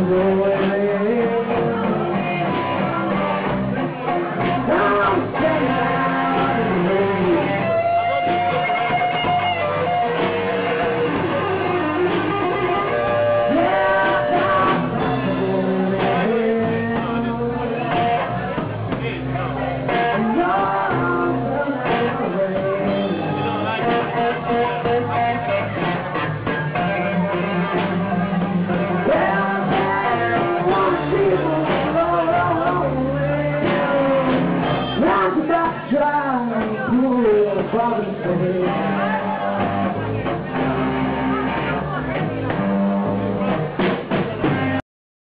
the road. Deus.